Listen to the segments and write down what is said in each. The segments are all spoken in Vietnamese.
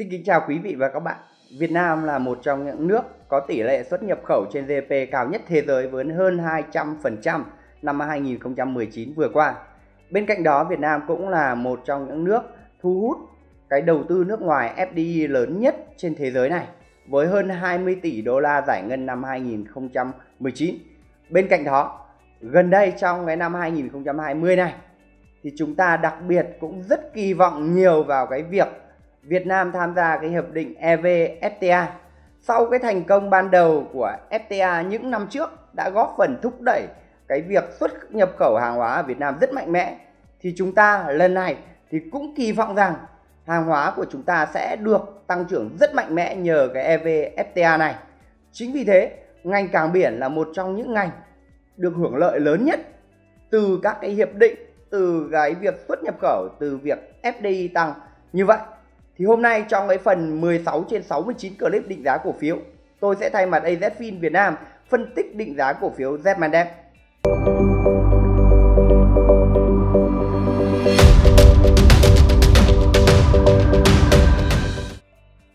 Xin kính chào quý vị và các bạn. Việt Nam là một trong những nước có tỷ lệ xuất nhập khẩu trên GDP cao nhất thế giới với hơn 200% năm 2019 vừa qua. Bên cạnh đó, Việt Nam cũng là một trong những nước thu hút cái đầu tư nước ngoài FDI lớn nhất trên thế giới này với hơn 20 tỷ đô la giải ngân năm 2019. Bên cạnh đó, gần đây trong cái năm 2020 này thì chúng ta đặc biệt cũng rất kỳ vọng nhiều vào cái việc Việt Nam tham gia cái hiệp định EVFTA. Sau cái thành công ban đầu của FTA những năm trước đã góp phần thúc đẩy cái việc xuất nhập khẩu hàng hóa ở Việt Nam rất mạnh mẽ thì chúng ta lần này thì cũng kỳ vọng rằng hàng hóa của chúng ta sẽ được tăng trưởng rất mạnh mẽ nhờ cái EVFTA này. Chính vì thế, ngành cảng biển là một trong những ngành được hưởng lợi lớn nhất từ các cái hiệp định, từ cái việc xuất nhập khẩu, từ việc FDI tăng. Như vậy thì hôm nay trong cái phần 16 trên 69 clip định giá cổ phiếu, tôi sẽ thay mặt AZFIN Việt Nam phân tích định giá cổ phiếu Zmandev.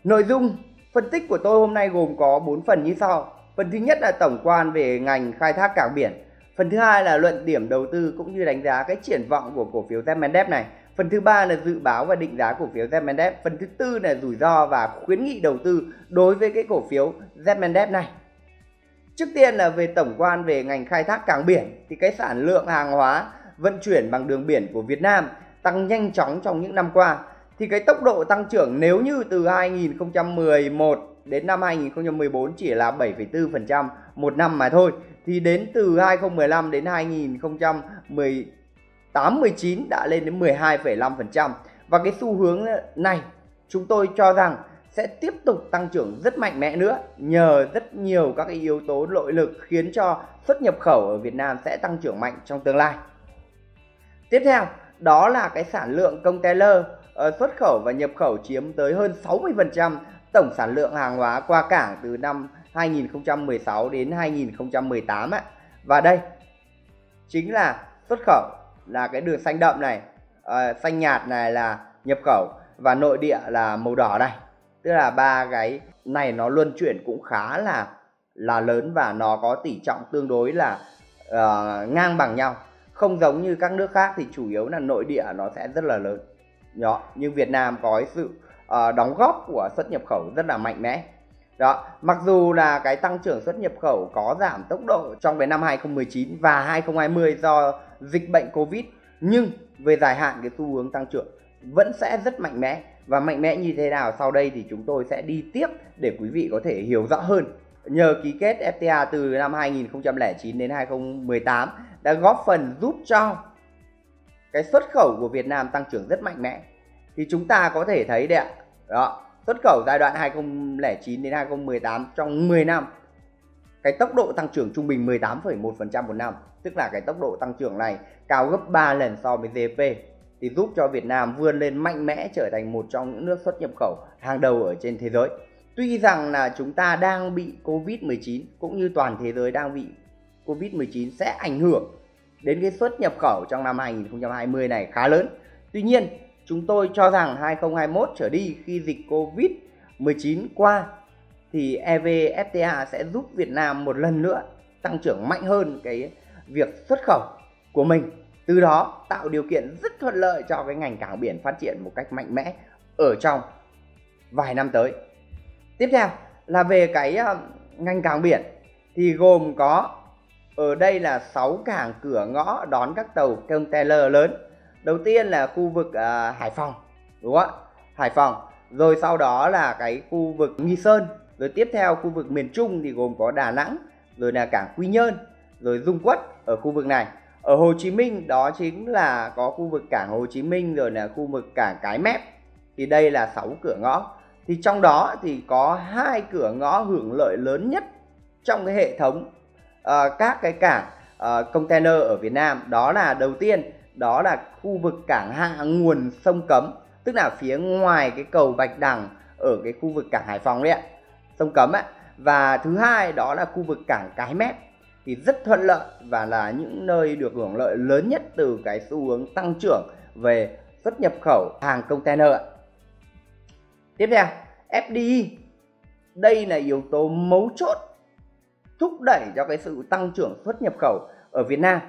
Nội dung phân tích của tôi hôm nay gồm có 4 phần như sau. Phần thứ nhất là tổng quan về ngành khai thác cảng biển. Phần thứ hai là luận điểm đầu tư cũng như đánh giá cái triển vọng của cổ phiếu Zmandev này. Phần thứ ba là dự báo và định giá cổ phiếu Zmandev. Phần thứ tư là rủi ro và khuyến nghị đầu tư đối với cái cổ phiếu Zmandev này. Trước tiên là về tổng quan về ngành khai thác cảng biển thì cái sản lượng hàng hóa vận chuyển bằng đường biển của Việt Nam tăng nhanh chóng trong những năm qua. Thì cái tốc độ tăng trưởng nếu như từ 2011 đến năm 2014 chỉ là 7,4% một năm mà thôi thì đến từ 2015 đến 2018 19 đã lên đến 12,5% và cái xu hướng này chúng tôi cho rằng sẽ tiếp tục tăng trưởng rất mạnh mẽ nữa nhờ rất nhiều các cái yếu tố nội lực khiến cho xuất nhập khẩu ở Việt Nam sẽ tăng trưởng mạnh trong tương lai. Tiếp theo, đó là cái sản lượng container ờ, xuất khẩu và nhập khẩu chiếm tới hơn 60% tổng sản lượng hàng hóa qua cảng từ năm 2016 đến 2018 ạ. Và đây chính là xuất khẩu là cái đường xanh đậm này, uh, xanh nhạt này là nhập khẩu và nội địa là màu đỏ này. Tức là ba cái này nó luân chuyển cũng khá là là lớn và nó có tỷ trọng tương đối là uh, ngang bằng nhau. Không giống như các nước khác thì chủ yếu là nội địa nó sẽ rất là lớn. Đó, nhưng Việt Nam có sự uh, đóng góp của xuất nhập khẩu rất là mạnh mẽ. Đó, mặc dù là cái tăng trưởng xuất nhập khẩu có giảm tốc độ trong cái năm 2019 và 2020 do dịch bệnh Covid nhưng về dài hạn cái xu hướng tăng trưởng vẫn sẽ rất mạnh mẽ và mạnh mẽ như thế nào sau đây thì chúng tôi sẽ đi tiếp để quý vị có thể hiểu rõ hơn. Nhờ ký kết FTA từ năm 2009 đến 2018 đã góp phần giúp cho cái xuất khẩu của Việt Nam tăng trưởng rất mạnh mẽ. Thì chúng ta có thể thấy đấy ạ. Đó, xuất khẩu giai đoạn 2009 đến 2018 trong 10 năm cái tốc độ tăng trưởng trung bình 18,1% một năm tức là cái tốc độ tăng trưởng này cao gấp 3 lần so với GDP thì giúp cho Việt Nam vươn lên mạnh mẽ trở thành một trong những nước xuất nhập khẩu hàng đầu ở trên thế giới. Tuy rằng là chúng ta đang bị Covid-19 cũng như toàn thế giới đang bị Covid-19 sẽ ảnh hưởng đến cái xuất nhập khẩu trong năm 2020 này khá lớn. Tuy nhiên, chúng tôi cho rằng 2021 trở đi khi dịch Covid-19 qua thì EVFTA sẽ giúp Việt Nam một lần nữa tăng trưởng mạnh hơn cái việc xuất khẩu của mình. Từ đó tạo điều kiện rất thuận lợi cho cái ngành cảng biển phát triển một cách mạnh mẽ ở trong vài năm tới. Tiếp theo là về cái ờ, ngành cảng biển thì gồm có ở đây là 6 cảng cửa ngõ đón các tàu container lớn. Đầu tiên là khu vực uh, Hải Phòng đúng không ạ? Hải Phòng rồi sau đó là cái khu vực Nghi Sơn rồi tiếp theo khu vực miền Trung thì gồm có Đà Nẵng rồi là cảng Quy Nhơn rồi Dung Quất ở khu vực này. Ở Hồ Chí Minh đó chính là có khu vực cảng Hồ Chí Minh rồi là khu vực cảng Cái Mép. Thì đây là 6 cửa ngõ. Thì trong đó thì có hai cửa ngõ hưởng lợi lớn nhất trong cái hệ thống uh, các cái cảng uh, container ở Việt Nam. Đó là đầu tiên đó là khu vực cảng hạ nguồn sông Cấm tức là phía ngoài cái cầu Bạch Đằng ở cái khu vực cảng Hải Phòng đấy ạ sông Cấm ạ và thứ hai đó là khu vực cảng Cái Mép thì rất thuận lợi và là những nơi được hưởng lợi lớn nhất từ cái xu hướng tăng trưởng về xuất nhập khẩu hàng container ạ. tiếp theo FDI đây là yếu tố mấu chốt thúc đẩy cho cái sự tăng trưởng xuất nhập khẩu ở Việt Nam.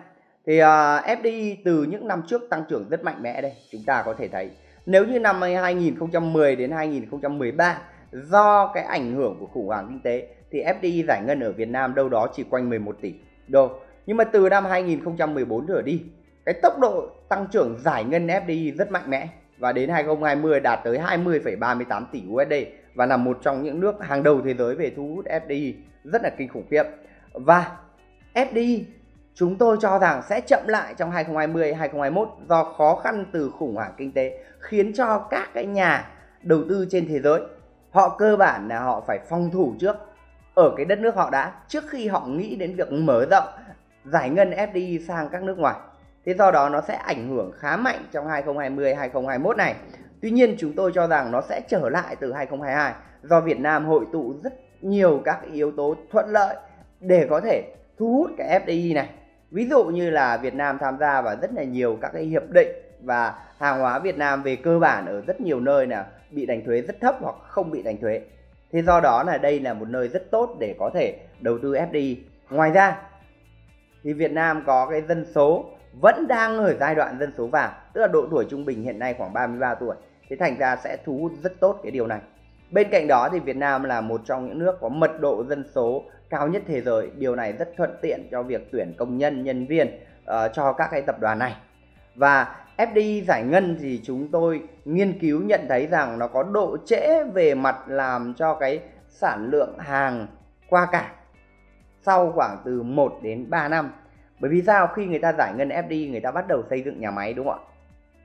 Thì à, uh, FDI từ những năm trước tăng trưởng rất mạnh mẽ đây chúng ta có thể thấy. Nếu như năm 2010 đến 2013 do cái ảnh hưởng của khủng hoảng kinh tế thì FDI giải ngân ở Việt Nam đâu đó chỉ quanh 11 tỷ đô nhưng mà từ năm 2014 trở đi cái tốc độ tăng trưởng giải ngân FDI rất mạnh mẽ và đến 2020 đạt tới 20,38 tỷ USD và là một trong những nước hàng đầu thế giới về thu hút FDI rất là kinh khủng khiếp. Và FDI chúng tôi cho rằng sẽ chậm lại trong 2020 2021 do khó khăn từ khủng hoảng kinh tế khiến cho các cái nhà đầu tư trên thế giới họ cơ bản là họ phải phòng thủ trước ở cái đất nước họ đã, trước khi họ nghĩ đến việc mở rộng, giải ngân FDI sang các nước ngoài. Thế do đó nó sẽ ảnh hưởng khá mạnh trong 2020 2021 này. Tuy nhiên chúng tôi cho rằng nó sẽ trở lại từ 2022 do Việt Nam hội tụ rất nhiều các yếu tố thuận lợi để có thể thu hút cái FDI này. Ví dụ như là Việt Nam tham gia vào rất là nhiều các cái hiệp định và hàng hóa Việt Nam về cơ bản ở rất nhiều nơi là bị đánh thuế rất thấp hoặc không bị đánh thuế. Thế do đó là đây là một nơi rất tốt để có thể đầu tư FDI. Ngoài ra thì Việt Nam có cái dân số vẫn đang ở giai đoạn dân số vàng, tức là độ tuổi trung bình hiện nay khoảng 33 tuổi. Thế thành ra sẽ thu hút rất tốt cái điều này. Bên cạnh đó thì Việt Nam là một trong những nước có mật độ dân số cao nhất thế giới. Điều này rất thuận tiện cho việc tuyển công nhân, nhân viên uh, cho các cái tập đoàn này. Và FDI giải ngân thì chúng tôi nghiên cứu nhận thấy rằng nó có độ trễ về mặt làm cho cái sản lượng hàng qua cảng sau khoảng từ 1 đến 3 năm. Bởi vì sao? Khi người ta giải ngân FDI người ta bắt đầu xây dựng nhà máy, đúng không ạ?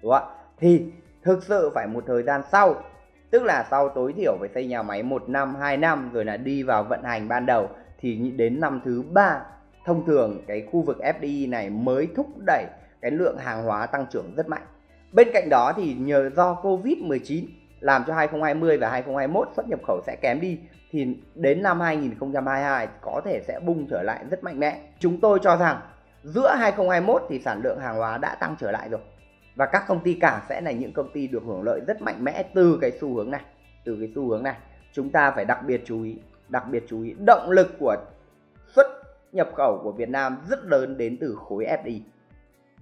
Đúng không ạ? Thì thực sự phải một thời gian sau, tức là sau tối thiểu phải xây nhà máy một năm 2 năm, rồi là đi vào vận hành ban đầu, thì đến năm thứ ba, thông thường cái khu vực FDI này mới thúc đẩy cái lượng hàng hóa tăng trưởng rất mạnh. Bên cạnh đó thì nhờ do Covid-19 làm cho 2020 và 2021 xuất nhập khẩu sẽ kém đi thì đến năm 2022 có thể sẽ bung trở lại rất mạnh mẽ. Chúng tôi cho rằng giữa 2021 thì sản lượng hàng hóa đã tăng trở lại rồi. Và các công ty cảng sẽ là những công ty được hưởng lợi rất mạnh mẽ từ cái xu hướng này, từ cái xu hướng này. Chúng ta phải đặc biệt chú ý, đặc biệt chú ý động lực của xuất nhập khẩu của Việt Nam rất lớn đến từ khối FDI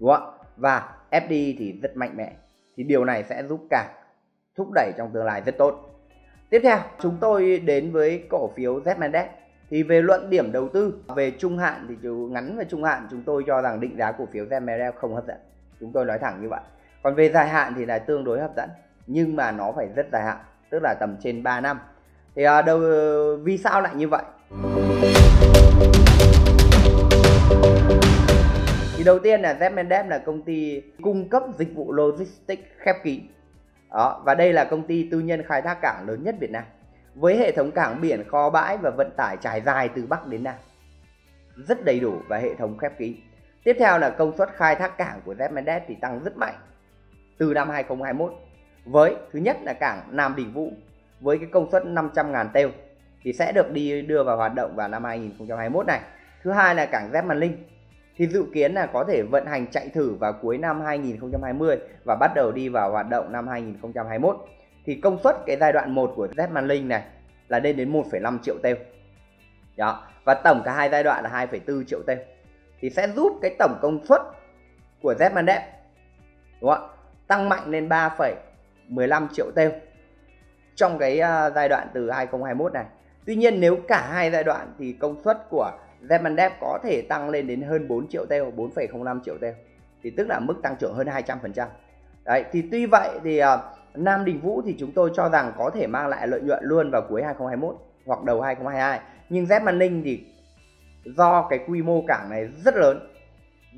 đúng không và FDI thì rất mạnh mẽ. Thì điều này sẽ giúp cả thúc đẩy trong tương lai rất tốt. Tiếp theo chúng tôi đến với cổ phiếu Zmendex thì về luận điểm đầu tư về trung hạn thì chú ngắn và trung hạn chúng tôi cho rằng định giá cổ phiếu Zmendex không hấp dẫn. Chúng tôi nói thẳng như vậy. Còn về dài hạn thì là tương đối hấp dẫn nhưng mà nó phải rất dài hạn tức là tầm trên 3 năm. Thì à, đâu vì sao lại như vậy? Thì đầu tiên là Zmendev là công ty cung cấp dịch vụ logistics khép kín. Đó, và đây là công ty tư nhân khai thác cảng lớn nhất Việt Nam, với hệ thống cảng biển kho bãi và vận tải trải dài từ Bắc đến Nam. Rất đầy đủ và hệ thống khép kín. Tiếp theo là công suất khai thác cảng của Zmendev thì tăng rất mạnh từ năm 2021 với thứ nhất là cảng Nam Đình Vũ với cái công suất 500.000 têu thì sẽ được đi đưa vào hoạt động vào năm 2021 này. Thứ hai là cảng Dep Linh thì dự kiến là có thể vận hành chạy thử vào cuối năm 2020 và bắt đầu đi vào hoạt động năm 2021 thì công suất cái giai đoạn 1 của Z Linh này là lên đến 1,5 triệu têu đó và tổng cả hai giai đoạn là 2,4 triệu têu thì sẽ giúp cái tổng công suất của Z Dep đúng không tăng mạnh lên 3,15 triệu têu trong cái uh, giai đoạn từ 2021 này. Tuy nhiên nếu cả hai giai đoạn thì công suất của Zemandev có thể tăng lên đến hơn 4 triệu teo 4,05 triệu teo. Thì tức là mức tăng trưởng hơn 200% đấy thì tuy vậy thì uh, Nam Đình Vũ thì chúng tôi cho rằng có thể mang lại lợi nhuận luôn vào cuối 2021 hoặc đầu 2022 nhưng Z Ninh thì do cái quy mô cảng này rất lớn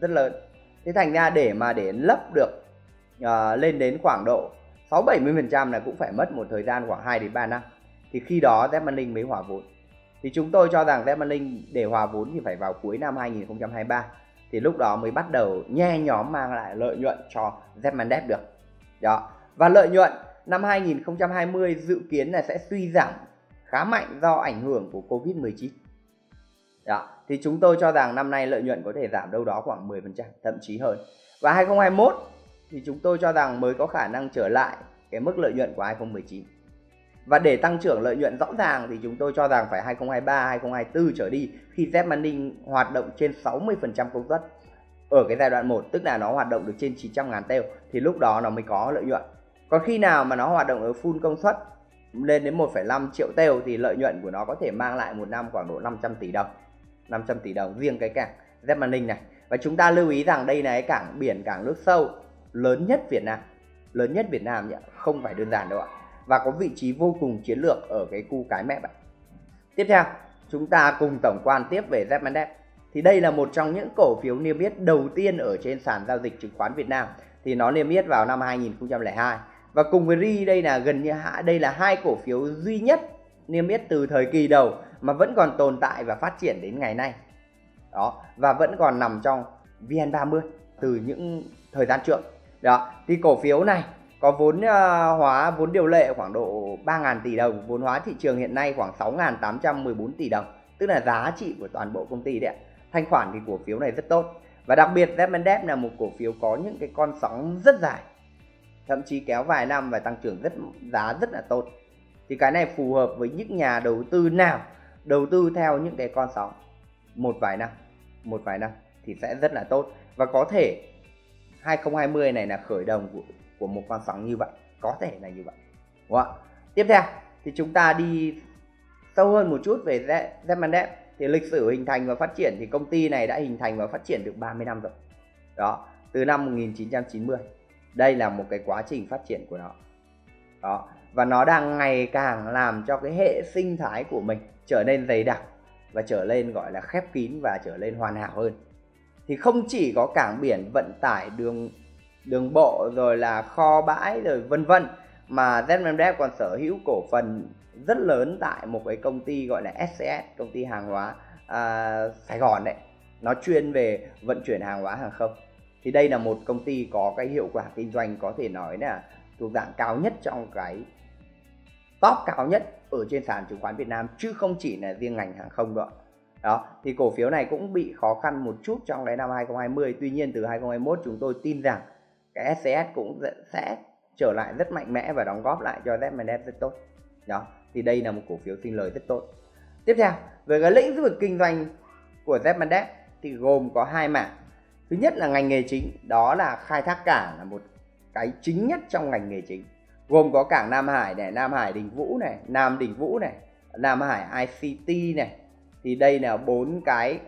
rất lớn. Thế thành ra để mà để lấp được uh, lên đến khoảng độ 6 70% là cũng phải mất một thời gian khoảng 2 đến 3 năm. Thì khi đó Z Ninh mới hỏa vốn thì chúng tôi cho rằng Zemalink để hòa vốn thì phải vào cuối năm 2023 thì lúc đó mới bắt đầu nhe nhóm mang lại lợi nhuận cho Zmandev được. Đó. Và lợi nhuận năm 2020 dự kiến là sẽ suy giảm khá mạnh do ảnh hưởng của Covid-19 đó. Thì chúng tôi cho rằng năm nay lợi nhuận có thể giảm đâu đó khoảng 10% thậm chí hơn. Và 2021 thì chúng tôi cho rằng mới có khả năng trở lại cái mức lợi nhuận của 2019 và để tăng trưởng lợi nhuận rõ ràng thì chúng tôi cho rằng phải 2023, 2024 trở đi khi Z hoạt động trên 60% công suất. Ở cái giai đoạn 1 tức là nó hoạt động được trên 900 ngàn teo thì lúc đó nó mới có lợi nhuận. Còn khi nào mà nó hoạt động ở full công suất lên đến 1,5 triệu teo thì lợi nhuận của nó có thể mang lại một năm khoảng độ 500 tỷ đồng. 500 tỷ đồng riêng cái cảng Z này. Và chúng ta lưu ý rằng đây là cái cảng biển cảng nước sâu lớn nhất Việt Nam. Lớn nhất Việt Nam nhỉ? Không phải đơn giản đâu ạ và có vị trí vô cùng chiến lược ở cái khu cái mép bạn. tiếp theo, chúng ta cùng tổng quan tiếp về Z thì đây là một trong những cổ phiếu niêm yết đầu tiên ở trên sàn giao dịch chứng khoán Việt Nam. Thì nó niêm yết vào năm 2002 và cùng với RI, đây là gần như đây là hai cổ phiếu duy nhất niêm yết từ thời kỳ đầu mà vẫn còn tồn tại và phát triển đến ngày nay. Đó, và vẫn còn nằm trong VN30 từ những thời gian trước. Đó, thì cổ phiếu này có vốn uh, hóa vốn điều lệ khoảng độ 3.000 tỷ đồng vốn hóa thị trường hiện nay khoảng 6.814 tỷ đồng tức là giá trị của toàn bộ công ty đấy thanh khoản thì cổ phiếu này rất tốt. Và đặc biệt Zmendev là một cổ phiếu có những cái con sóng rất dài thậm chí kéo vài năm và tăng trưởng rất giá rất là tốt. Thì cái này phù hợp với những nhà đầu tư nào đầu tư theo những cái con sóng một vài năm một vài năm thì sẽ rất là tốt. Và có thể 2020 này là khởi đầu của, của một con sóng như vậy, có thể là như vậy. Đúng không? tiếp theo, thì chúng ta đi sâu hơn một chút về Zmandev thì lịch sử hình thành và phát triển, thì công ty này đã hình thành và phát triển được 30 năm rồi. Đó, từ năm 1990 đây là một cái quá trình phát triển của nó. Đó, và nó đang ngày càng làm cho cái hệ sinh thái của mình trở nên dày đặc và trở lên gọi là khép kín và trở lên hoàn hảo hơn. Thì không chỉ có cảng biển vận tải đường đường bộ rồi là kho bãi rồi vân vân. Mà ZMDF còn sở hữu cổ phần rất lớn tại một cái công ty gọi là SCS công ty hàng hóa à, Sài Gòn đấy. Nó chuyên về vận chuyển hàng hóa hàng không. Thì đây là một công ty có cái hiệu quả kinh doanh có thể nói là thuộc dạng cao nhất trong cái top cao nhất ở trên sàn chứng khoán Việt Nam chứ không chỉ là riêng ngành hàng không đâu đó thì cổ phiếu này cũng bị khó khăn một chút trong cái năm 2020 tuy nhiên từ 2021 chúng tôi tin rằng cái SCS cũng sẽ trở lại rất mạnh mẽ và đóng góp lại cho ZMNF rất tốt. Đó, thì đây là một cổ phiếu sinh lời rất tốt. Tiếp theo, về cái lĩnh vực kinh doanh của ZMNF thì gồm có hai mảng. Thứ nhất là ngành nghề chính, đó là khai thác cảng là một cái chính nhất trong ngành nghề chính. Gồm có cảng Nam Hải này, Nam Hải Đình Vũ này, Nam Đình Vũ này, Nam Hải ICT này. Thì đây là bốn cái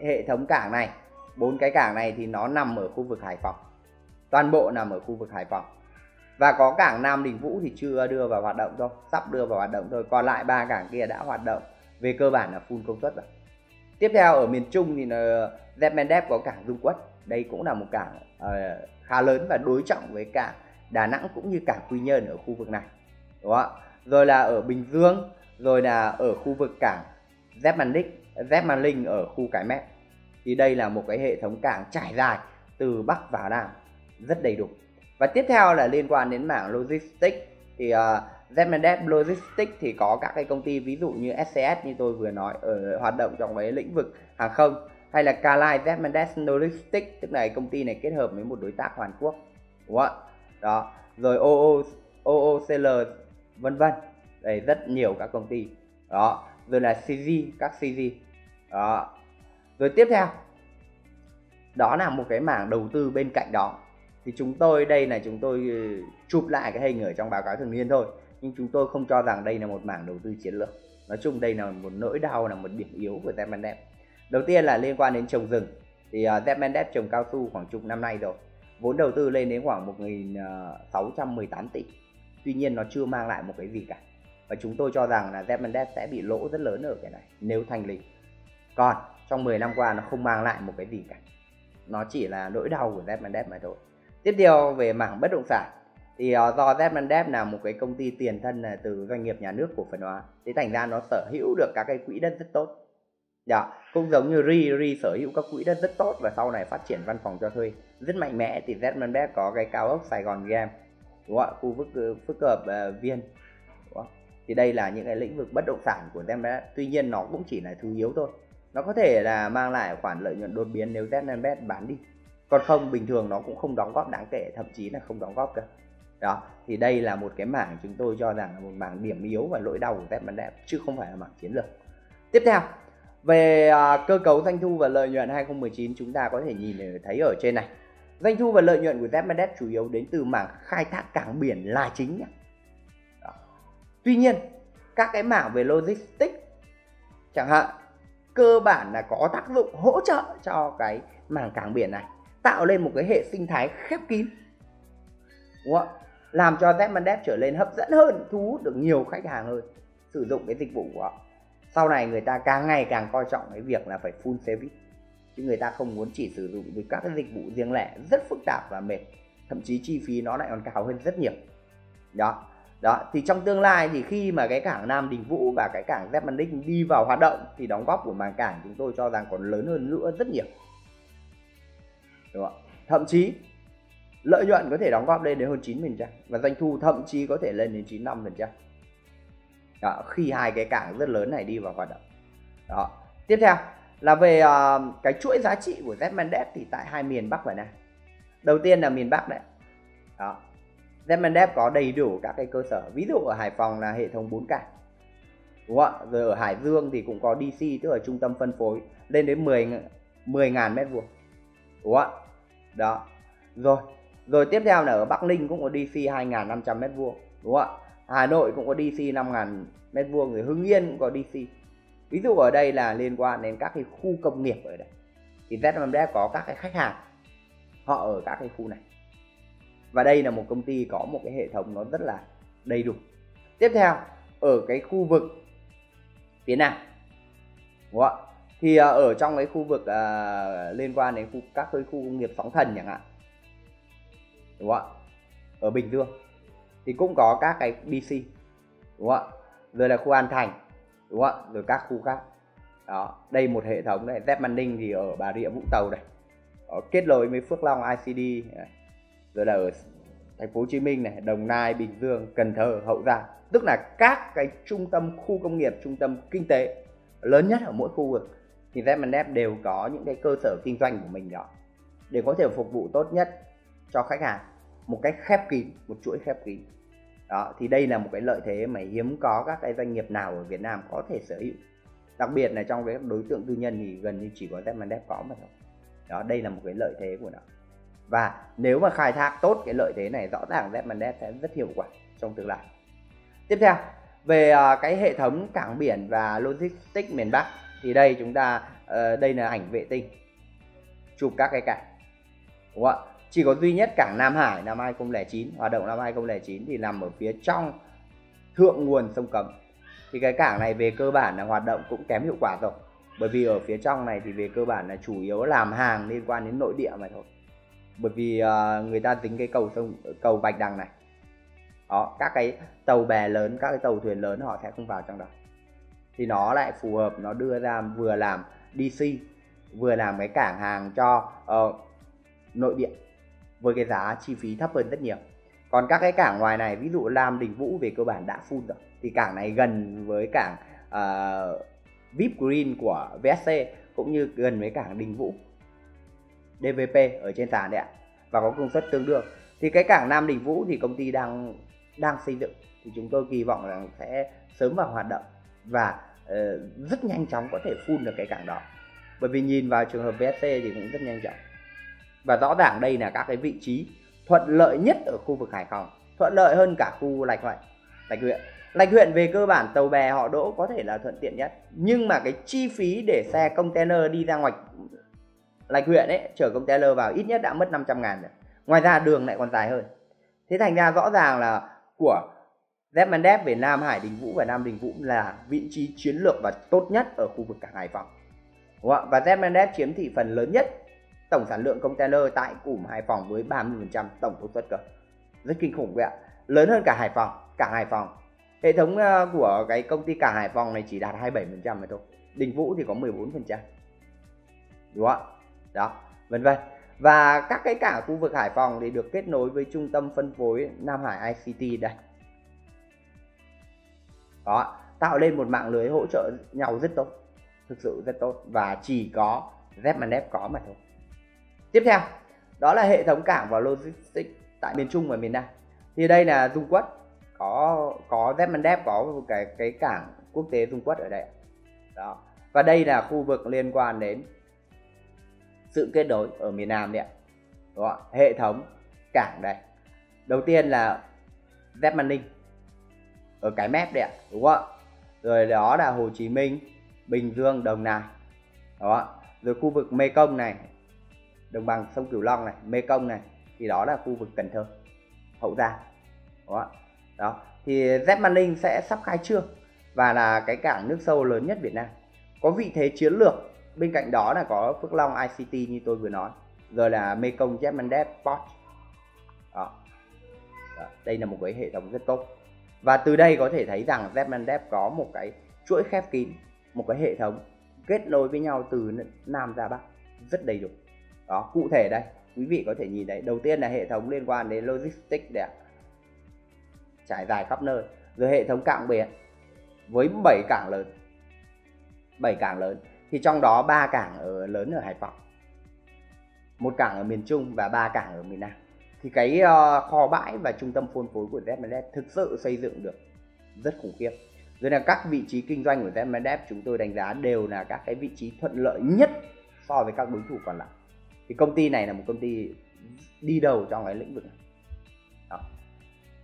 hệ thống cảng này. Bốn cái cảng này thì nó nằm ở khu vực Hải Phòng toàn bộ nằm ở khu vực Hải Phòng. Và có cảng Nam Đình Vũ thì chưa đưa vào hoạt động thôi sắp đưa vào hoạt động thôi. Còn lại ba cảng kia đã hoạt động về cơ bản là full công suất rồi. Tiếp theo ở miền Trung thì Zmendev có cảng Dung Quất. Đây cũng là một cảng uh, khá lớn và đối trọng với cảng Đà Nẵng cũng như cảng Quy Nhơn ở khu vực này đúng không? rồi là ở Bình Dương rồi là ở khu vực cảng Zepmanic Zepmaling ở khu Cái Mép. Thì đây là một cái hệ thống cảng trải dài từ Bắc vào Nam rất đầy đủ. Và tiếp theo là liên quan đến mảng logistics. Thì ờ, uh, Zmendev Logistics thì có các cái công ty ví dụ như SCS như tôi vừa nói ở hoạt động trong cái lĩnh vực hàng không hay là Kalai Zmendev Logistics tức là công ty này kết hợp với một đối tác Hàn Quốc. Đúng không đó. Rồi OO, OOCL vân vân. Đây rất nhiều các công ty. Đó. Rồi là CG các CG đó. Rồi tiếp theo. Đó là một cái mảng đầu tư bên cạnh đó thì chúng tôi đây là chúng tôi ừ, chụp lại cái hình ở trong báo cáo thường niên thôi. Nhưng chúng tôi không cho rằng đây là một mảng đầu tư chiến lược. Nói chung đây là một nỗi đau là một điểm yếu của Zmendev đầu tiên là liên quan đến trồng rừng. Thì à, uh, Zmendev trồng cao su khoảng chục năm nay rồi. Vốn đầu tư lên đến khoảng 1.618 à, tỷ. Tuy nhiên nó chưa mang lại một cái gì cả. Và chúng tôi cho rằng là Zmendev sẽ bị lỗ rất lớn ở cái này nếu thành lý còn trong 10 năm qua nó không mang lại một cái gì cả. Nó chỉ là nỗi đau của Zmendev mà thôi tiếp theo về mảng bất động sản thì ờ, do Zmendev là một cái công ty tiền thân là từ doanh nghiệp nhà nước cổ phần hóa thế thành ra nó sở hữu được các cái quỹ đất rất tốt. Dạ cũng giống như Ri Ri sở hữu các quỹ đất rất tốt và sau này phát triển văn phòng cho thuê. Rất mạnh mẽ thì Zmendev có cái cao ốc Sài Gòn Game đúng không khu vực ờ, phức hợp uh, viên đúng không? thì đây là những cái lĩnh vực bất động sản của Zmendev tuy nhiên nó cũng chỉ là thứ yếu thôi. Nó có thể là mang lại khoản lợi nhuận đột biến nếu Zmendev bán đi còn không, bình thường nó cũng không đóng góp đáng kể, thậm chí là không đóng góp cơ đó, thì đây là một cái mảng chúng tôi cho rằng là một mảng điểm yếu và lỗi đau của Zmanep chứ không phải là mảng chiến lược tiếp theo, về à, cơ cấu doanh thu và lợi nhuận 2019 chúng ta có thể nhìn thấy ở trên này doanh thu và lợi nhuận của Zmanep chủ yếu đến từ mảng khai thác cảng biển là chính nhé. Đó. Tuy nhiên, các cái mảng về logistics chẳng hạn, cơ bản là có tác dụng hỗ trợ cho cái mảng cảng biển này tạo lên một cái hệ sinh thái khép kín đúng không? ạ? làm cho Zmanep trở lên hấp dẫn hơn, thu hút được nhiều khách hàng hơn, sử dụng cái dịch vụ của họ sau này người ta càng ngày càng coi trọng cái việc là phải full service, chứ người ta không muốn chỉ sử dụng với các cái dịch vụ riêng lẻ, rất phức tạp và mệt thậm chí chi phí nó lại còn cao hơn rất nhiều đó đó, thì trong tương lai thì khi mà cái cảng Nam Đình Vũ và cái cảng Zepmandik đi vào hoạt động, thì đóng góp của mảng cảng chúng tôi cho rằng còn lớn hơn nữa rất nhiều đúng không? thậm chí lợi nhuận có thể đóng góp lên đến hơn 9% và doanh thu thậm chí có thể lên đến 95% đó, khi hai cái cảng rất lớn này đi vào hoạt động. Đó. Tiếp theo là về uh, cái chuỗi giá trị của Zmandep thì tại hai miền Bắc và Nam. Đầu tiên là miền Bắc đấy. Đó. Zmandep có đầy đủ các cái cơ sở. Ví dụ ở Hải Phòng là hệ thống 4 cảng. Đúng không ạ? Rồi ở Hải Dương thì cũng có DC tức là trung tâm phân phối lên đến 10 10.000 mét vuông. Đúng không ạ? Đó. Rồi rồi tiếp theo là ở Bắc Ninh cũng có DC 2.500 mét vuông, đúng không ạ? Hà Nội cũng có DC 5.000 mét vuông, rồi Hưng Yên cũng có DC ví dụ ở đây là liên quan đến các cái khu công nghiệp ở đây. Thì ZMDF có các cái khách hàng, họ ở các cái khu này. Và đây là một công ty có một cái hệ thống nó rất là đầy đủ. Tiếp theo, ở cái khu vực phía nam, đúng không? ạ? Thì à, ở trong cái khu vực uh, liên quan đến khu các cái khu công nghiệp sóng thần chẳng hạn. Đúng không ạ? Ở bình dương. Thì cũng có các cái bc đúng không ạ? Rồi là khu an thành. Đúng không ạ? Rồi các khu khác. Đó đây một hệ thống này. Z Manning thì ở Bà Rịa Vũng Tàu này. Đó, kết nối với Phước Long ICD rồi là ở thành phố Hồ Chí Minh này Đồng Nai Bình Dương Cần Thơ Hậu Giang. Tức là các cái trung tâm khu công nghiệp trung tâm kinh tế lớn nhất ở mỗi khu vực thì Zmandep đều có những cái cơ sở kinh doanh của mình đó, để có thể phục vụ tốt nhất cho khách hàng một cách khép kín, một chuỗi khép kín. Đó, thì đây là một cái lợi thế mà hiếm có các cái doanh nghiệp nào ở Việt Nam có thể sở hữu. Đặc biệt là trong cái đối tượng tư nhân thì gần như chỉ có Zmandep có mà thôi. Đó, đây là một cái lợi thế của nó. Và nếu mà khai thác tốt cái lợi thế này, rõ ràng Zmandep sẽ rất hiệu quả trong tương lai. Tiếp theo, về à, cái hệ thống cảng biển và logistics miền Bắc thì đây chúng ta uh, đây là ảnh vệ tinh. Chụp các cái cảng đúng không ạ? Chỉ có duy nhất cảng Nam Hải năm 2009 hoạt động năm 2009 thì nằm ở phía trong thượng nguồn sông Cấm. Thì cái cảng này về cơ bản là hoạt động cũng kém hiệu quả rồi. Bởi vì ở phía trong này thì về cơ bản là chủ yếu làm hàng liên quan đến nội địa mà thôi. Bởi vì uh, người ta tính cái cầu sông cầu bạch đằng này. Đó các cái tàu bè lớn các cái tàu thuyền lớn họ sẽ không vào trong đó thì nó lại phù hợp nó đưa ra vừa làm DC vừa làm cái cảng hàng cho uh, nội địa với cái giá chi phí thấp hơn rất nhiều. Còn các cái cảng ngoài này ví dụ Lam Đình Vũ về cơ bản đã full rồi thì cảng này gần với cảng uh, VIP Green của VSC cũng như gần với cảng Đình Vũ DVP ở trên sàn đấy ạ và có công suất tương đương. Thì cái cảng Nam Đình Vũ thì công ty đang đang xây dựng thì chúng tôi kỳ vọng rằng sẽ sớm vào hoạt động và uh, rất nhanh chóng có thể phun được cái cảng đó. Bởi vì nhìn vào trường hợp VSC thì cũng rất nhanh chóng. Và rõ ràng đây là các cái vị trí thuận lợi nhất ở khu vực Hải Phòng thuận lợi hơn cả khu Lạch Huyện Lạch huyện. Lạch huyện về cơ bản tàu bè họ đỗ có thể là thuận tiện nhất. Nhưng mà cái chi phí để xe container đi ra ngoài Lạch huyện ấy chở container vào ít nhất đã mất 500 ngàn rồi. Ngoài ra đường lại còn dài hơn. Thế thành ra rõ ràng là của Zepmandev về Nam, Hải Đình Vũ và Nam Đình Vũ là vị trí chiến lược và tốt nhất ở khu vực cảng Hải Phòng. Đúng không? và Zepmandev chiếm thị phần lớn nhất tổng sản lượng container tại cụm Hải Phòng với 30% tổng công suất cơ. Rất kinh khủng vậy ạ. Lớn hơn cả Hải Phòng, cảng Hải Phòng. Hệ thống ờ, của cái công ty cảng Hải Phòng này chỉ đạt 27% mà thôi. Đình Vũ thì có 14% đúng không đó, vân vân. Và các cái cảng khu vực Hải Phòng thì được kết nối với trung tâm phân phối Nam Hải ICT đây đó tạo lên một mạng lưới hỗ trợ nhau rất tốt thực sự rất tốt và chỉ có Zepmanet có mà thôi. Tiếp theo đó là hệ thống cảng và logistics tại miền Trung và miền Nam. Thì đây là Dung Quất. Có có Zmandep có cái cái cảng quốc tế Dung Quất ở đây. Đó và đây là khu vực liên quan đến sự kết nối ở miền Nam đấy ạ. Đó, hệ thống cảng đây. Đầu tiên là Zep ở cái mép đấy ạ, đúng không rồi đó là Hồ Chí Minh, Bình Dương, Đồng Nai. Đó rồi khu vực Mê Công này, đồng bằng sông Cửu Long này Mê Công này, thì đó là khu vực Cần Thơ, Hậu Giang. Đó đó. Thì Zmaning sẽ sắp khai trương và là cái cảng nước sâu lớn nhất Việt Nam. Có vị thế chiến lược, bên cạnh đó là có Phước Long ICT như tôi vừa nói, rồi là Mekong Jetmandev Port. Đó. đó. đây là một cái hệ thống rất tốt và từ đây có thể thấy rằng Jetmandev có một cái chuỗi khép kín, một cái hệ thống kết nối với nhau từ Nam ra Bắc rất đầy đủ. Đó, cụ thể đây, quý vị có thể nhìn thấy, đầu tiên là hệ thống liên quan đến logistics đẹp trải dài khắp nơi, rồi hệ thống cảng biển với 7 cảng lớn 7 cảng lớn. Thì trong đó ba cảng ở lớn ở Hải Phòng, một cảng ở miền Trung và ba cảng ở miền Nam thì cái uh, kho bãi và trung tâm phân phối của ZMNF thực sự xây dựng được rất khủng khiếp. Rồi là các vị trí kinh doanh của ZMNF chúng tôi đánh giá đều là các cái vị trí thuận lợi nhất so với các đối thủ còn lại. Thì công ty này là một công ty đi đầu trong cái lĩnh vực này. Đó.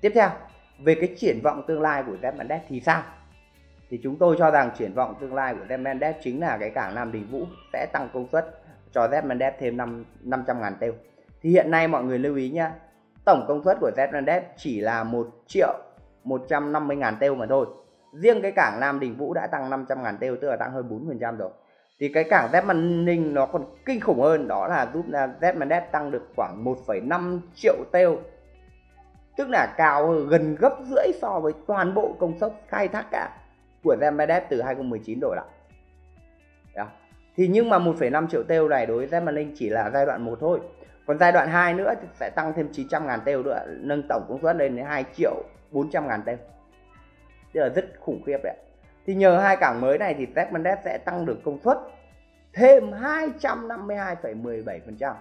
tiếp theo về cái triển vọng tương lai của ZMNF thì sao? Thì chúng tôi cho rằng triển vọng tương lai của Zemendev chính là cái cảng Nam Đình Vũ sẽ tăng công suất cho Zemendev thêm 5, 500 ngàn tiêu thì hiện nay mọi người lưu ý nhá tổng công suất của Zemendev chỉ là 1 triệu 150 ngàn tiêu mà thôi. Riêng cái cảng Nam Đình Vũ đã tăng 500 ngàn tiêu tức là tăng hơn 4% rồi. Thì cái cảng Zep nó còn kinh khủng hơn đó là giúp à, Zep tăng được khoảng 1,5 triệu tiêu tức là cao gần gấp rưỡi so với toàn bộ công suất khai thác cả của Zemedev từ 2019 đổi lại Đó. thì nhưng mà 1,5 triệu tiêu này đối với Zemalink chỉ là giai đoạn 1 thôi còn giai đoạn 2 nữa thì sẽ tăng thêm 900 ngàn tiêu nữa nâng tổng công suất lên đến 2 triệu 400 ngàn tiêu tức là rất khủng khiếp đấy thì nhờ hai cảng mới này thì Zemedev sẽ tăng được công suất thêm 252,17%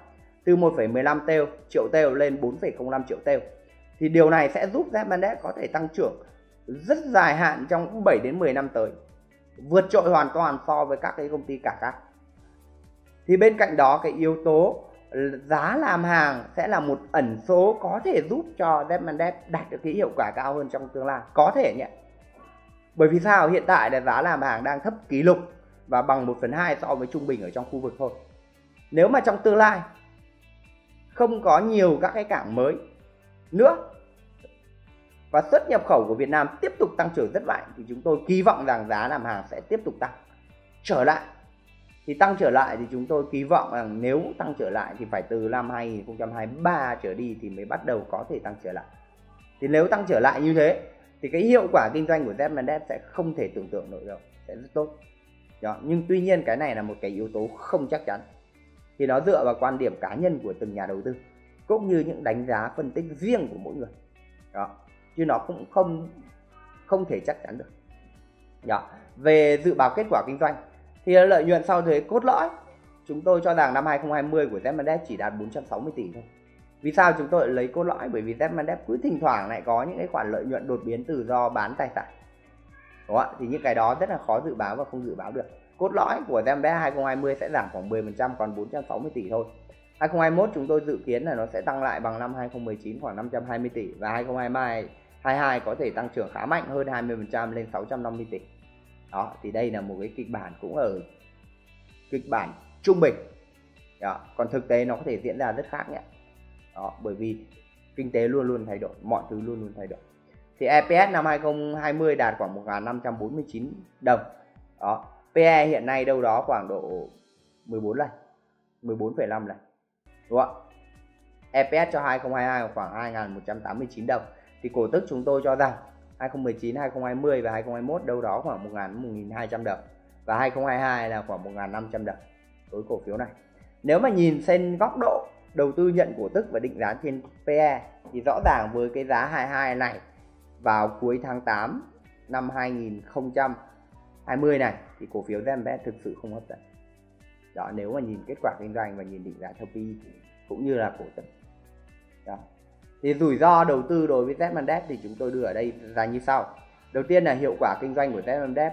từ 1,15 tiêu triệu tiêu lên 4,05 triệu tiêu thì điều này sẽ giúp Zemedev có thể tăng trưởng rất dài hạn trong 7 đến 10 năm tới vượt trội hoàn toàn so với các cái công ty cả khác. Thì bên cạnh đó cái yếu tố giá làm hàng sẽ là một ẩn số có thể giúp cho Demandev đạt được cái hiệu quả cao hơn trong tương lai. Có thể nhé bởi vì sao? Hiện tại là giá làm hàng đang thấp kỷ lục và bằng 1 phần 2 so với trung bình ở trong khu vực thôi. Nếu mà trong tương lai không có nhiều các cái cảng mới nữa và xuất nhập khẩu của Việt Nam tiếp tục tăng trưởng rất mạnh, thì chúng tôi kỳ vọng rằng giá làm hàng sẽ tiếp tục tăng. Trở lại thì tăng trở lại thì chúng tôi kỳ vọng rằng nếu tăng trở lại thì phải từ năm 2023 trở đi thì mới bắt đầu có thể tăng trở lại thì nếu tăng trở lại như thế, thì cái hiệu quả kinh doanh của Zmandep sẽ không thể tưởng tượng nổi đâu sẽ rất tốt đó. nhưng tuy nhiên cái này là một cái yếu tố không chắc chắn thì nó dựa vào quan điểm cá nhân của từng nhà đầu tư, cũng như những đánh giá phân tích riêng của mỗi người đó, chứ nó cũng không không thể chắc chắn được đó. về dự báo kết quả kinh doanh thì lợi nhuận sau thuế cốt lõi. Chúng tôi cho rằng năm 2020 của Zmandev chỉ đạt 460 tỷ thôi. Vì sao chúng tôi lấy cốt lõi? Bởi vì Zmandev cứ thỉnh thoảng lại có những cái khoản lợi nhuận đột biến từ do bán tài sản. Đúng không? thì những cái đó rất là khó dự báo và không dự báo được. Cốt lõi của Zmandev 2020 sẽ giảm khoảng 10% còn 460 tỷ thôi. 2021 chúng tôi dự kiến là nó sẽ tăng lại bằng năm 2019 khoảng 520 tỷ. Và 2022 22 có thể tăng trưởng khá mạnh, hơn 20% lên 650 tỷ đó thì đây là một cái kịch bản cũng ở kịch bản trung bình. Đó. còn thực tế nó có thể diễn ra rất khác nhé. Đó bởi vì kinh tế luôn luôn thay đổi mọi thứ luôn luôn thay đổi. Thì EPS năm 2020 đạt khoảng 1.549 đồng. Đó PE hiện nay đâu đó khoảng độ 14 lần 14,5 lần đúng không EPS cho 2022 khoảng 2.189 đồng. Thì cổ tức chúng tôi cho rằng 2019, 2020 và 2021 đâu đó khoảng 1 000 1.200 đồng và 2022 là khoảng 1.500 đồng đối cổ phiếu này. Nếu mà nhìn trên góc độ đầu tư nhận cổ tức và định giá trên PE thì rõ ràng với cái giá 22 này vào cuối tháng 8 năm 2020 này thì cổ phiếu Zenbet thực sự không hấp dẫn. Đó nếu mà nhìn kết quả kinh doanh và nhìn định giá theo PE cũng như là cổ tức. Đó thì rủi ro đầu tư đối với Zmandev thì chúng tôi đưa ở đây ra như sau. Đầu tiên là hiệu quả kinh doanh của Zmandev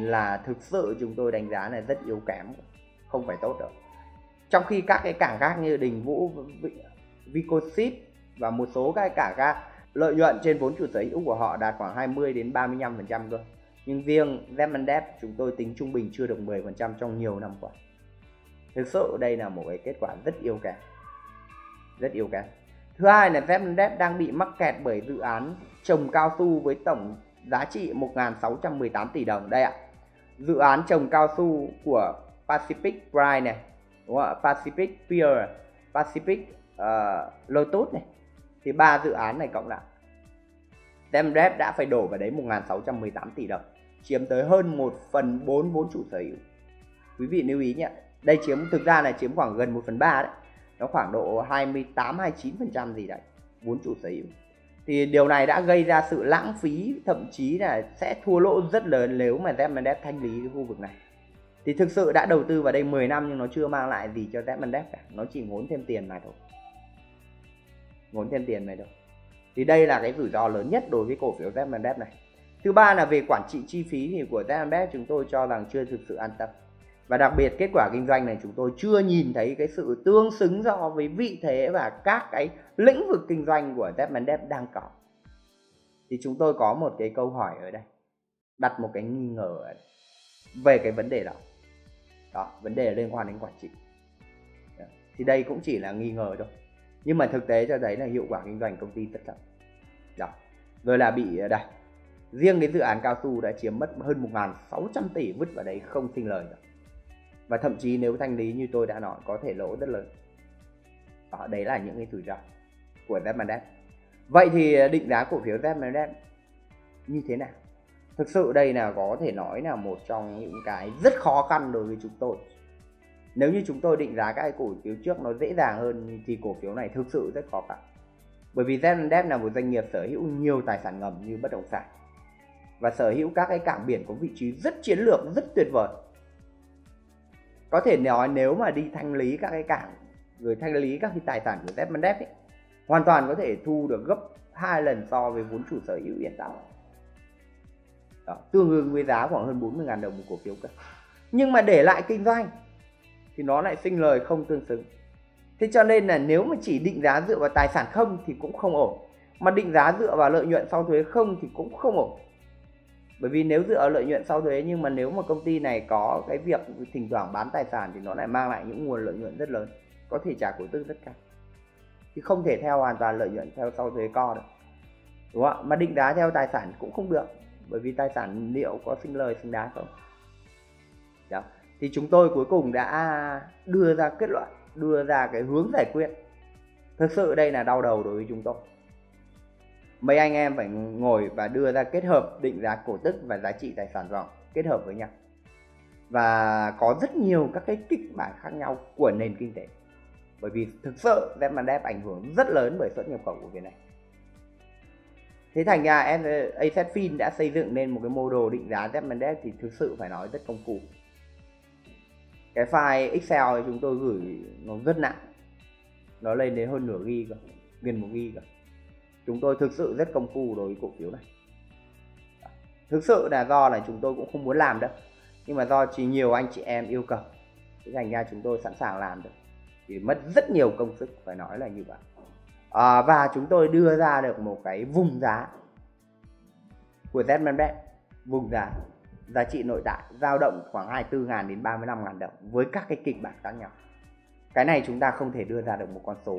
là thực sự chúng tôi đánh giá là rất yếu kém, không phải tốt đâu. Trong khi các cái cảng khác như Đình Vũ Vicoship và một số các cảng khác, lợi nhuận trên vốn chủ sở hữu của họ đạt khoảng 20 đến 35% cơ. Nhưng riêng Zmandev chúng tôi tính trung bình chưa được 10% trong nhiều năm qua. Thực sự đây là một cái kết quả rất yếu kém. Rất yếu kém thứ hai là Zmandev đang bị mắc kẹt bởi dự án trồng cao su với tổng giá trị 1.618 tỷ đồng. Đây ạ. Dự án trồng cao su của Pacific Pride này đúng không ạ? Pacific Pier Pacific uh, Lotus này. Thì ba dự án này cộng lại. Demrep đã phải đổ vào đấy 1.618 tỷ đồng chiếm tới hơn 1 phần 4 vốn chủ sở hữu. Quý vị lưu ý nhé đây chiếm thực ra là chiếm khoảng gần 1 phần 3 đấy nó khoảng độ 28 29 phần trăm gì đấy, vốn chủ sở hữu. Thì điều này đã gây ra sự lãng phí, thậm chí là sẽ thua lỗ rất lớn nếu mà Zmandev thanh lý cái khu vực này. Thì thực sự đã đầu tư vào đây 10 năm nhưng nó chưa mang lại gì cho Zmandev cả. Nó chỉ ngốn thêm tiền mà thôi. Ngốn thêm tiền này thôi. Thì đây là cái rủi ro lớn nhất đối với cổ phiếu Zmandev này. Thứ ba là về quản trị chi phí thì của Zmandev chúng tôi cho rằng chưa thực sự an tâm và đặc biệt kết quả kinh doanh này chúng tôi chưa nhìn thấy cái sự tương xứng so với vị thế và các cái lĩnh vực kinh doanh của Zmandev đang có. Thì chúng tôi có một cái câu hỏi ở đây đặt một cái nghi ngờ ở đây, về cái vấn đề đó. Đó vấn đề liên quan đến quản trị. Thì đây cũng chỉ là nghi ngờ thôi. Nhưng mà thực tế cho thấy là hiệu quả kinh doanh công ty rất chậm đó rồi là bị ờ, đây. Riêng cái dự án cao su đã chiếm mất hơn 1.600 tỷ vứt vào đấy không sinh lời rồi và thậm chí nếu thanh lý như tôi đã nói có thể lỗ rất lớn. Đó, đấy là những cái rủi ro của Zmandev vậy thì à, định giá cổ phiếu Zmandev như thế nào? Thực sự đây là có thể nói là một trong những cái rất khó khăn đối với chúng tôi. Nếu như chúng tôi định giá các cổ phiếu trước nó dễ dàng hơn thì cổ phiếu này thực sự rất khó khăn. Bởi vì Zmandev là một doanh nghiệp sở hữu nhiều tài sản ngầm như bất động sản. Và sở hữu các cái cảng biển có vị trí rất chiến lược rất tuyệt vời có thể nói nếu mà đi thanh lý các cái cảng rồi thanh lý các cái tài sản của Zmandev ấy hoàn toàn có thể thu được gấp hai lần so với vốn chủ sở hữu hiện tại. Đó, tương đương với giá khoảng hơn 40.000 đồng một cổ phiếu cơ. Nhưng mà để lại kinh doanh thì nó lại sinh lời không tương xứng. Thế cho nên là nếu mà chỉ định giá dựa vào tài sản không thì cũng không ổn mà định giá dựa vào lợi nhuận sau thuế không thì cũng không ổn bởi vì nếu dựa vào lợi nhuận sau thuế, nhưng mà nếu mà công ty này có cái việc thỉnh thoảng bán tài sản thì nó lại mang lại những nguồn lợi nhuận rất lớn, có thể trả cổ tức rất cao. Thì không thể theo hoàn toàn lợi nhuận theo sau thuế co được. Đúng không ạ? Mà định giá theo tài sản cũng không được, bởi vì tài sản liệu có sinh lời, sinh đá không? Đó. Thì chúng tôi cuối cùng đã đưa ra kết luận, đưa ra cái hướng giải quyết. Thực sự đây là đau đầu đối với chúng tôi mấy anh em phải ngồi và đưa ra kết hợp định giá cổ tức và giá trị tài sản vòng kết hợp với nhau. Và có rất nhiều các cái kịch bản khác nhau của nền kinh tế. Bởi vì thực sự Zmandev ảnh hưởng rất lớn bởi xuất nhập khẩu của Việt Nam. Thế thành ra fin đã xây dựng nên một cái mô đồ định giá Zmandev thì thực sự phải nói rất công phu. Cái file Excel chúng tôi gửi nó rất nặng. Nó lên đến hơn nửa ghi cơ, gần một ghi cơ chúng tôi thực sự rất công phu đối với cổ phiếu này. Thực sự là do là chúng tôi cũng không muốn làm đâu. Nhưng mà do chỉ nhiều anh chị em yêu cầu. Thế thành ra chúng tôi sẵn sàng làm được. Thì mất rất nhiều công sức phải nói là như vậy. À, và chúng tôi đưa ra được một cái vùng giá của Zmanbet vùng giá giá trị nội tại dao động khoảng 24.000 đến 35.000 đồng với các cái kịch bản khác nhau. Cái này chúng ta không thể đưa ra được một con số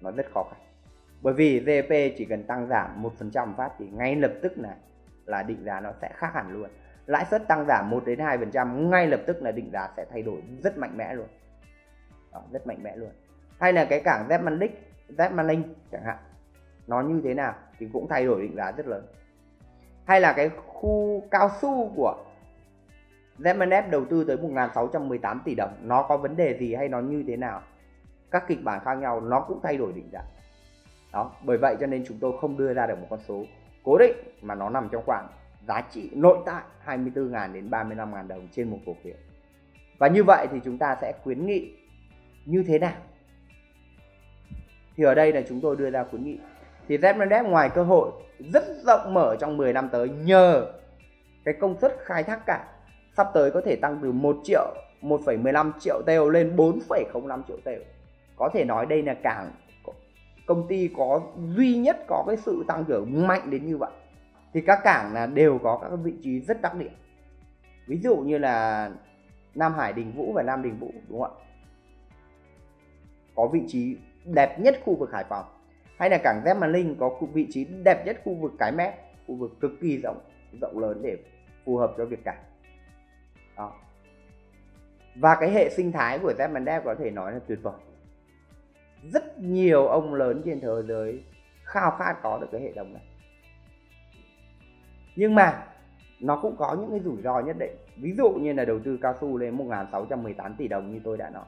nó rất khó khăn bởi vì GDP chỉ cần tăng giảm một phần trăm phát thì ngay lập tức là là định giá nó sẽ khác hẳn luôn. Lãi suất tăng giảm 1 đến 2 phần trăm ngay lập tức là định giá sẽ thay đổi rất mạnh mẽ luôn. Đó, rất mạnh mẽ luôn. Hay là cái cảng Zmanlik Zmanlink chẳng hạn nó như thế nào thì cũng thay đổi định giá rất lớn. Hay là cái khu cao su của Zmanet đầu tư tới 1.618 tỷ đồng nó có vấn đề gì hay nó như thế nào? Các kịch bản khác nhau nó cũng thay đổi định giá đó bởi vậy cho nên chúng tôi không đưa ra được một con số cố định mà nó nằm trong khoảng giá trị nội tại 24.000 đến 35.000 đồng trên một cổ phiếu. Và như vậy thì chúng ta sẽ khuyến nghị như thế nào? Thì ở đây là chúng tôi đưa ra khuyến nghị. Thì ZMDF ngoài cơ hội rất rộng mở trong 10 năm tới nhờ cái công suất khai thác cảng sắp tới có thể tăng từ 1 triệu 1,15 triệu têu lên 4,05 triệu têu có thể nói đây là cảng công ty có duy nhất có cái sự tăng trưởng mạnh đến như vậy, thì các cảng là đều có các vị trí rất đặc điểm ví dụ như là Nam Hải Đình Vũ và Nam Đình Vũ, đúng không ạ? Có vị trí đẹp nhất khu vực Hải Phòng. Hay là cảng Zeppelin Linh có vị trí đẹp nhất khu vực Cái Mép, khu vực cực kỳ rộng rộng lớn để phù hợp cho việc cảng. Đó. Và cái hệ sinh thái của Zeppelin có thể nói là tuyệt vời rất nhiều ông lớn trên thế giới khao khát có được cái hệ thống này. Nhưng mà nó cũng có những cái rủi ro nhất định. Ví dụ như là đầu tư cao su lên 1.618 tỷ đồng như tôi đã nói.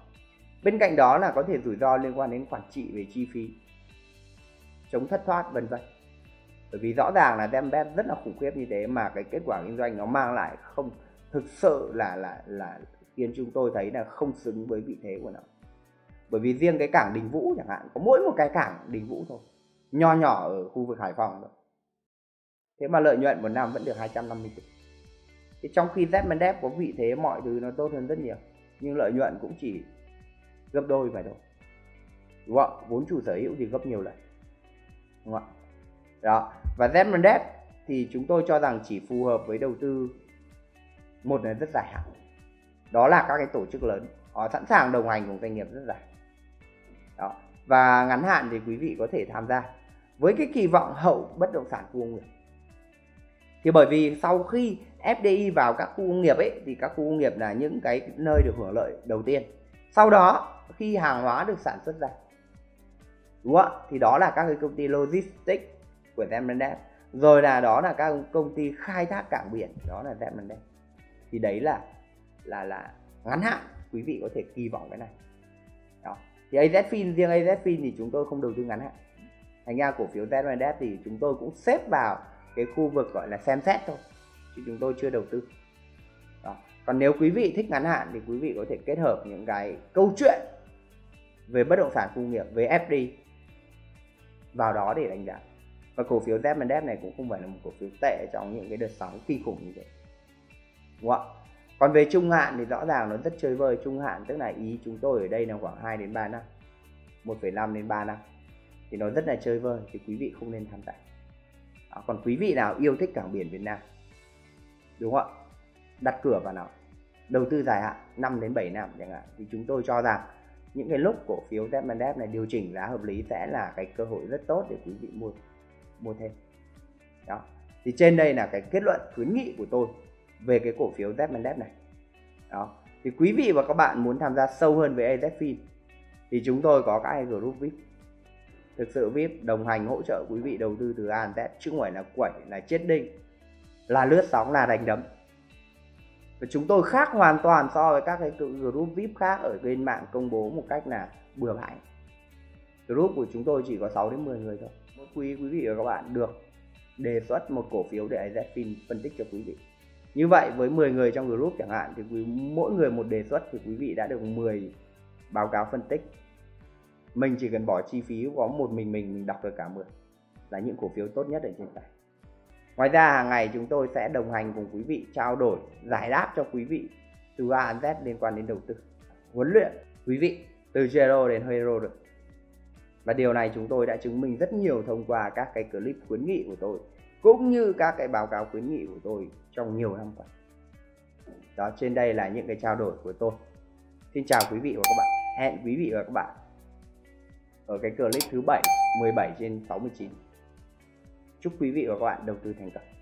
Bên cạnh đó là có thể rủi ro liên quan đến quản trị về chi phí, chống thất thoát, vân vân. Bởi vì rõ ràng là Dembet rất là khủng khiếp như thế mà cái kết quả kinh doanh nó mang lại không, thực sự là là là khiến chúng tôi thấy là không xứng với vị thế của nó bởi vì riêng cái cảng Đình Vũ chẳng hạn, có mỗi một cái cảng Đình Vũ thôi, nho nhỏ ở khu vực Hải Phòng thôi. Thế mà lợi nhuận một năm vẫn được 250 tỷ thì trong khi Zmendev có vị thế, mọi thứ nó tốt hơn rất nhiều, nhưng lợi nhuận cũng chỉ gấp đôi phải thôi. Đúng không vốn chủ sở hữu thì gấp nhiều lần. Đúng không đó, và Zmendev thì chúng tôi cho rằng chỉ phù hợp với đầu tư một là rất dài hạn. Đó là các cái tổ chức lớn, họ sẵn sàng đồng hành cùng doanh nghiệp rất dài đó. Và ngắn hạn thì quý vị có thể tham gia với cái kỳ vọng hậu bất động sản khu công nghiệp. Thì bởi vì sau khi FDI vào các khu công nghiệp ấy, thì các khu công nghiệp là những cái nơi được hưởng lợi đầu tiên. Sau đó, khi hàng hóa được sản xuất ra, đúng không thì đó là các cái công ty logistics của Zemlandev rồi là đó là các công ty khai thác cảng biển, đó là Zemlandev thì đấy là là là ngắn hạn quý vị có thể kỳ vọng cái này thì AZFIN riêng AZFIN thì chúng tôi không đầu tư ngắn hạn. Thành ra cổ phiếu Zemendev thì chúng tôi cũng xếp vào cái khu vực gọi là xem xét thôi, chứ chúng tôi chưa đầu tư. Đó. còn nếu quý vị thích ngắn hạn thì quý vị có thể kết hợp những cái câu chuyện về bất động sản công nghiệp, về FD vào đó để đánh giá. Và cổ phiếu Zep này cũng không phải là một cổ phiếu tệ trong những cái đợt sóng kinh khủng như thế. Đúng không còn về trung hạn thì rõ ràng nó rất chơi vơi. Trung hạn tức là ý chúng tôi ở đây là khoảng 2 đến 3 năm. 1,5 đến 3 năm. Thì nó rất là chơi vơi thì quý vị không nên tham gia. À, còn quý vị nào yêu thích cảng biển Việt Nam? Đúng không ạ? Đặt cửa vào nào đầu tư dài hạn 5 đến 7 năm chẳng hạn. Thì chúng tôi cho rằng những cái lúc cổ phiếu Zep này điều chỉnh giá hợp lý sẽ là cái cơ hội rất tốt để quý vị mua mua thêm. Đó. Thì trên đây là cái kết luận khuyến nghị của tôi về cái cổ phiếu Zep này. Đó. Thì quý vị và các bạn muốn tham gia sâu hơn với AZFIN thì chúng tôi có các group VIP. Thực sự VIP đồng hành hỗ trợ quý vị đầu tư từ A đến Z, chứ không phải là quẩy, là chết đinh, là lướt sóng, là đánh đấm. Và chúng tôi khác hoàn toàn so với các cái group VIP khác ở bên mạng công bố một cách là bừa bãi. Group của chúng tôi chỉ có 6 đến 10 người thôi. Mỗi quý quý vị và các bạn được đề xuất một cổ phiếu để AZFIN phân tích cho quý vị như vậy với 10 người trong group chẳng hạn thì quý, mỗi người một đề xuất thì quý vị đã được 10 báo cáo phân tích. Mình chỉ cần bỏ chi phí có một mình mình mình đọc được cả 10 là những cổ phiếu tốt nhất ở trên sàn. Ngoài ra hàng ngày chúng tôi sẽ đồng hành cùng quý vị trao đổi giải đáp cho quý vị từ A đến Z liên quan đến đầu tư huấn luyện quý vị từ zero đến hero được. Và điều này chúng tôi đã chứng minh rất nhiều thông qua các cái clip khuyến nghị của tôi cũng như các cái báo cáo khuyến nghị của tôi trong nhiều năm qua. Đó, trên đây là những cái trao đổi của tôi. Xin chào quý vị và các bạn. Hẹn quý vị và các bạn ở cái clip thứ 7 17 trên 69 chúc quý vị và các bạn đầu tư thành công.